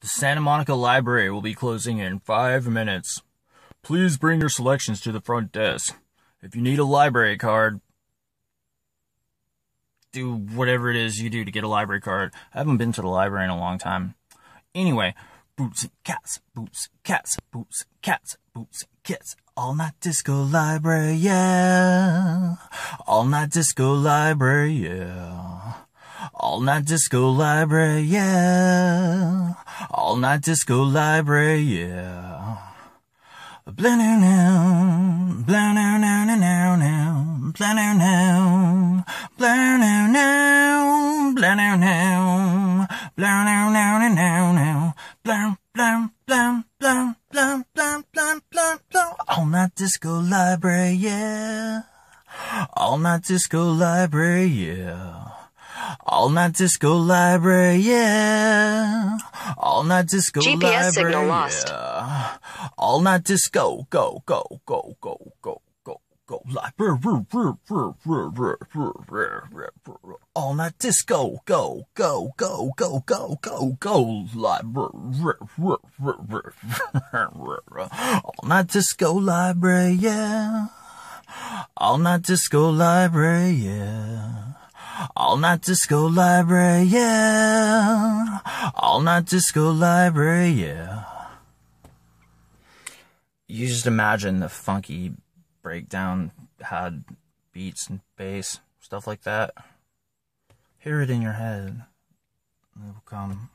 The Santa Monica Library will be closing in five minutes. Please bring your selections to the front desk. If you need a library card, do whatever it is you do to get a library card. I haven't been to the library in a long time. Anyway, boots and cats, boots and cats, boots and cats, boots and cats. All night disco library, yeah. All night disco library, yeah. All night disco library, yeah. All night disco library, yeah. Blah now now, blah now now now now now, blah now now, blah now now, blah now now, blah now now now now now, blah blah blah blah blah blah blah blah blah. All night disco library, yeah. All night disco library, yeah. All night disco library, yeah. All night disco GPS library, signal lost. yeah. All night disco, go, go, go, go, go, go, go, library. All night disco, go, go, go, go, go, go, go, library. All night disco library, yeah. All night disco library, yeah. All night disco library, yeah. All night disco library, yeah. You just imagine the funky breakdown had beats and bass, stuff like that. Hear it in your head. It will come.